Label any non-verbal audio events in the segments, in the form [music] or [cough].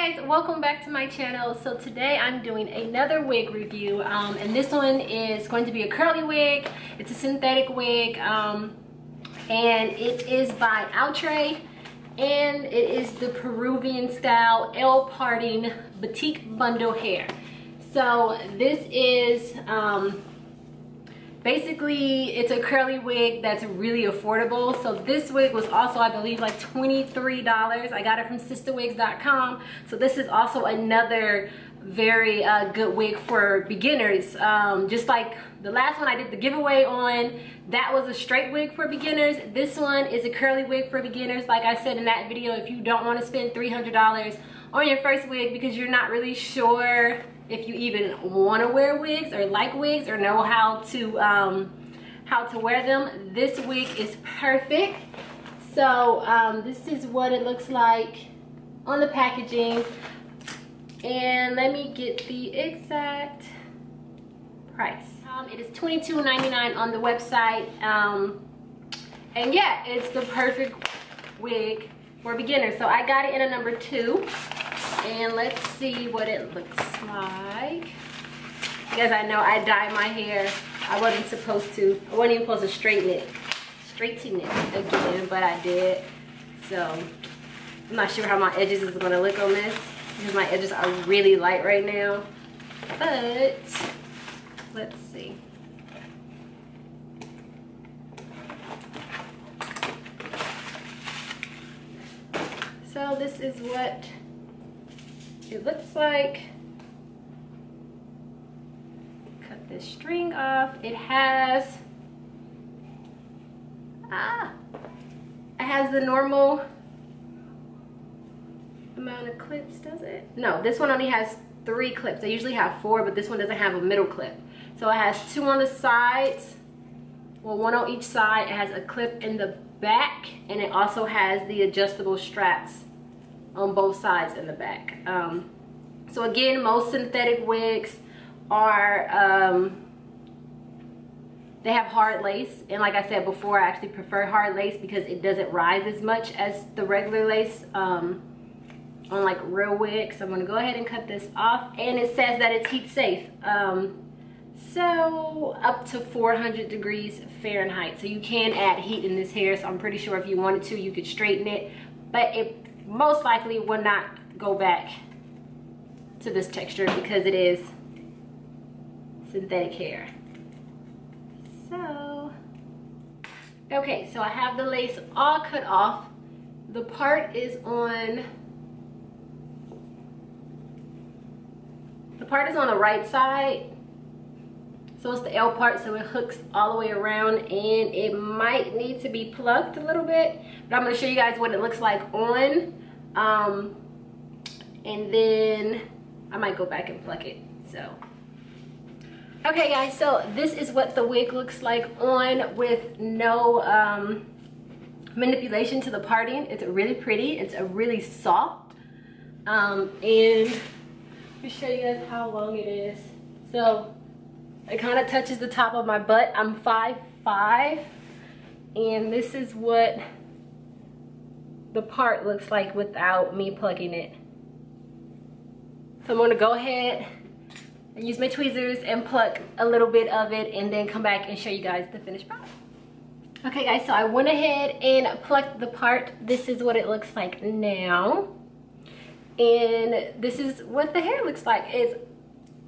guys welcome back to my channel. So today i'm doing another wig review um, and this one is going to be a curly wig. It's a synthetic wig um, and it is by outre and it is the peruvian style l parting batik bundle hair. So this is um, basically it's a curly wig that's really affordable. So this wig was also i believe like 23 dollars. I got it from sistawigs.com. so this is also another very uh, good wig for beginners. Um, just like the last one i did the giveaway on that was a straight wig for beginners. This one is a curly wig for beginners. Like i said in that video if you don't want to spend 300 dollars on your first wig because you're not really sure if you even want to wear wigs or like wigs or know how to um, how to wear them this wig is perfect. So um, this is what it looks like on the packaging. And let me get the exact price. Um, it is $22.99 on the website um, and yeah it's the perfect wig for beginners. So I got it in a number two and let's see what it looks like. Because I know I dyed my hair. I wasn't supposed to I wasn't even supposed to straighten it straighten it again but I did. So I'm not sure how my edges is gonna look on this because my edges are really light right now. But let's see. So this is what it looks like cut this string off. It has ah it has the normal amount of clips does it? No this one only has three clips. I usually have four but this one doesn't have a middle clip. So it has two on the sides well one on each side. It has a clip in the back and it also has the adjustable straps on both sides in the back. Um, so again, most synthetic wigs are, um, they have hard lace. And like I said before, I actually prefer hard lace because it doesn't rise as much as the regular lace um, on like real wigs. So I'm gonna go ahead and cut this off. And it says that it's heat safe. Um, so up to 400 degrees Fahrenheit. So you can add heat in this hair. So I'm pretty sure if you wanted to, you could straighten it. But it most likely will not go back to this texture because it is synthetic hair. So, okay, so I have the lace all cut off. The part is on, the part is on the right side. So it's the L part, so it hooks all the way around and it might need to be plucked a little bit. But I'm gonna show you guys what it looks like on um, and then I might go back and pluck it. So, okay guys, so this is what the wig looks like on with no um, manipulation to the parting. It's really pretty. It's a really soft. Um, and let me show you guys how long it is. So it kind of touches the top of my butt. I'm five five, and this is what the part looks like without me plugging it. So I'm gonna go ahead and use my tweezers and pluck a little bit of it and then come back and show you guys the finished product. Okay guys, so I went ahead and plucked the part. This is what it looks like now. And this is what the hair looks like. It's,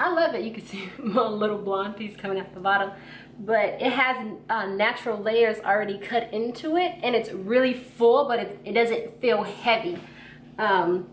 I love it. You can see [laughs] my little blonde piece coming out the bottom but it has uh, natural layers already cut into it and it's really full but it, it doesn't feel heavy um,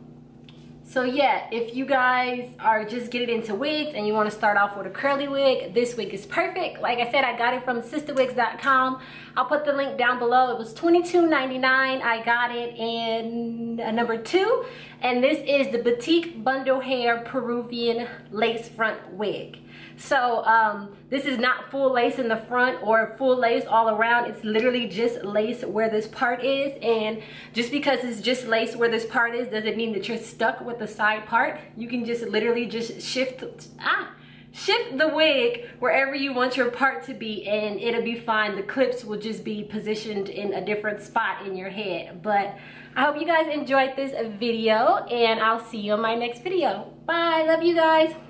so yeah if you guys are just getting into wigs and you want to start off with a curly wig this wig is perfect. Like I said I got it from sistawigs.com. I'll put the link down below. It was $22.99 I got it in a number two. And this is the Batik Bundle Hair Peruvian Lace Front Wig so um, this is not full lace in the front or full lace all around. It's literally just lace where this part is. And just because it's just lace where this part is doesn't mean that you're stuck with the side part. You can just literally just shift, ah, shift the wig wherever you want your part to be and it'll be fine. The clips will just be positioned in a different spot in your head. But I hope you guys enjoyed this video and I'll see you on my next video. Bye, love you guys.